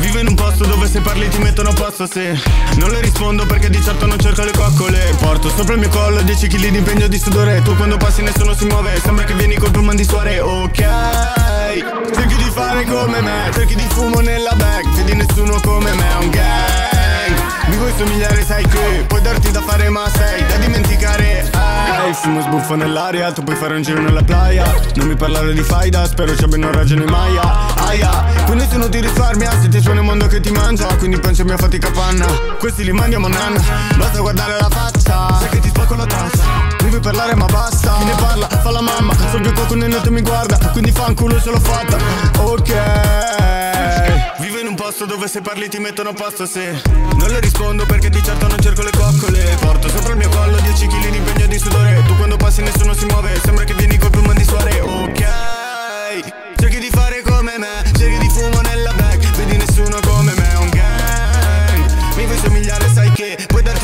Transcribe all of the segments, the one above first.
Vivo in un posto dove se parli ti mettono a posto se Non le rispondo perché di certo non cerco le coccole. Porto sopra il mio collo 10 kg di impegno di sudore. Tu quando passi nessuno si muove Sembra che vieni col pullman di suore. Ok Cerchi di fare come me Cerchi di fumo nella bag Vedi nessuno come me è un gang. Mi vuoi somigliare sai che Puoi darti da fare ma sei da dimenticare fumo sbuffo nell'aria Tu puoi fare un giro nella playa. Non mi parlare di faida Spero ci abbiano ragione Maya. Aia, qui nessuno ti risparmia Se ti suona il mondo che ti mangia Quindi penso a mia fatica panna. Questi li mandiamo nanna Basta guardare la faccia. Sai che ti spacco la Mi vuoi parlare ma basta. Chi ne parla, fa la mamma So che qualcuno in notte mi guarda Quindi fa un culo ce l'ho fatta. Ok. Vivo in un posto dove se parli ti mettono a posto se Non le rispondo perché di certo non cerco le coccole. Porto sopra il mio collo 10 kg di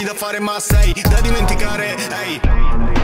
da fare ma sei Da dimenticare Ehi